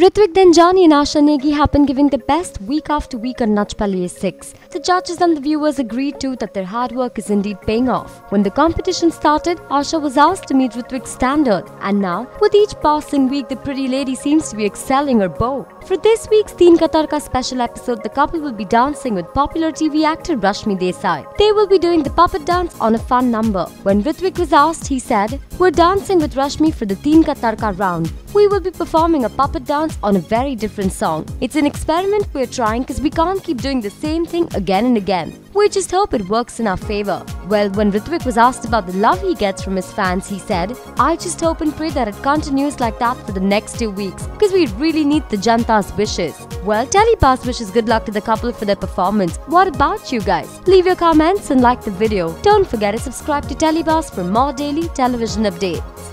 Rithvik Dhanjani and Asha Negi have been giving the best week after week on Nach Baliye 6. The judges and the viewers agreed too that their hard work is indeed paying off. When the competition started, Asha was asked to meet Rithvik's standard, and now, with each passing week, the pretty lady seems to be excelling her beau. For this week's Teen Ka Tadka special episode, the couple will be dancing with popular TV actor Rashmi Desai. They will be doing the puppet dance on a fun number. When Rithvik was asked, he said, We're dancing with Rashmi for the Teen Ka Tadka round. We will be performing a puppet dance on a very different song. It's an experiment we're trying because we can't keep doing the same thing again and again. We just hope it works in our favor. Well, when Rithvik was asked about the love he gets from his fans, he said, I just hope and pray that it continues like that for the next two weeks because we really need the Janta's wishes. Well, TeleBuzz wishes good luck to the couple for their performance. What about you guys? Leave your comments and like the video. Don't forget to subscribe to TeleBuzz for more daily television updates.